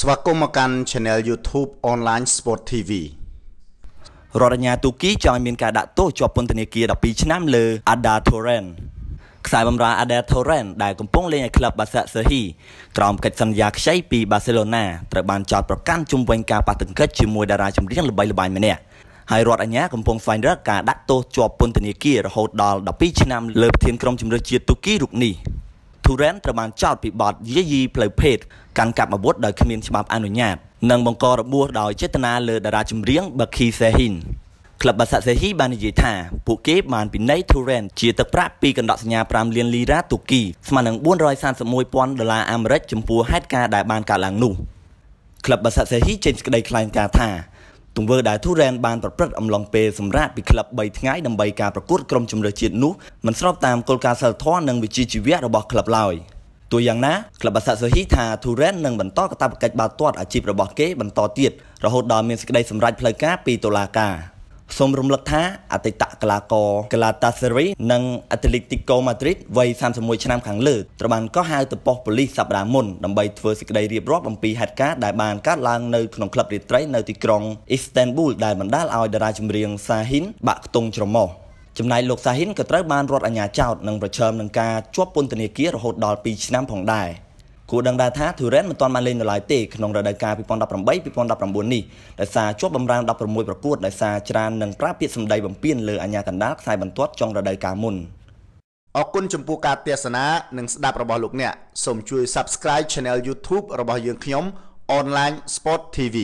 ស្វាគមន៍មកកាន់ Channel YouTube Online Sport TV រដ្ឋអាជ្ញាទូគីចង់ឲ្យមានការដាក់ទោសជាប់ពន្ធនាគារ12ឆ្នាំលើ Ada Torren ខ្សែបម្រើ Ada Torren ដែលកំពុងលេងឲ្យក្លឹប Barca Sehi ក្រោមកិច្ចសន្យាខ្ចីពី Barcelona ត្រូវបានចោទប្រកាន់ជុំវិញការប៉ះទង្គិចជាមួយតារាចម្រៀងល្បីល្បាញម្នាក់ហើយរដ្ឋអាជ្ញាកំពុងស្វែងរកការដាក់ទោសជាប់ពន្ធនាគាររហូតដល់12ឆ្នាំលើប្រធានក្រុមជម្រើសជាតិទូគីរូបនេះ Turen ត្រូវបានចោទពីបទយាយីផ្លូវភេទកាន់កាប់អាវុធដោយគ្មានច្បាប់អនុញ្ញាតនិងបង្ករបួសដោយចេតនាលើតារាចម្រៀង Baki Sehin ក្លឹបបាសាសេហ៊ីបាននិយាយថាពួកគេបានពិន័យ Turen ជាទឹកប្រាក់ពីកណ្ដោសញ្ញា5លានលីរ៉ាទូគីស្មើនឹង431,000ដុល្លារអាមេរិកចំពោះហេតុការណ៍ដែលបានកើតឡើងនោះក្លឹបបាសាសេហ៊ីចេញសេចក្តីថ្លែងការណ៍ថា ទង្វើដែល Turen បានប្រព្រឹត្តអំឡុងពេលសម្រាប់ពីក្លឹប3ថ្ងៃដើម្បីការប្រកួតក្រុមជម្រើសជាតិនោះមិនស្របតាមគោលការណ៍សិលធម៌និងវិជ្ជាជីវៈរបស់ក្លឹបឡើយទោះយ៉ាងណាក្លឹបបាសាសូហ៊ីថា Turen នឹងបន្តកាតព្វកិច្ចបាល់ទាត់អាជីពរបស់គេបន្តទៀតរហូតដល់មានសេចក្តីសម្រេចផ្លូវការពីតុលាការ សូមរំលឹកថាអតីតកីឡាករ Galatasaray និង Atletico Madrid វ័យ31ឆ្នាំខាងលើត្រូវបានកោះហៅទៅប៉ុស្តិ៍ប៉ូលីសសប្តាហ៍មុនដើម្បីធ្វើសេចក្តីរៀបរាប់អំពីហេតុការណ៍ដែលបានកើតឡើងនៅក្នុងក្លឹបរាត្រីនៅទីក្រុង Istanbul ដែលបណ្ដាលឲ្យតារាចម្រៀង Sahin បាក់ខ្ទង់ច្រមុះចំណែកលោក Sahin ក៏ត្រូវបានរដ្ឋអាជ្ញាចោទនិងប្រឈមនឹងការជាប់ពន្ធនាគាររហូតដល់2ឆ្នាំផងដែរ។ គួរដឹងដែរថា Turen មិនទាន់បានលេងនៅឡើយទេក្នុងរដូវកាល2018-2019នេះដោយសារជាប់បម្រាម16ប្រកួតដោយសារច្រើននឹងប្រើពាក្យសម្ដីបំពានលើអាញាកណ្ដាលខ្សែបន្ទាត់ចុងរដូវកាលមុនអរគុណចំពោះការទស្សនានិងស្ដាប់របស់លោកអ្នកសូមជួយ Subscribe Channel YouTube របស់យើងខ្ញុំ Online Sport TV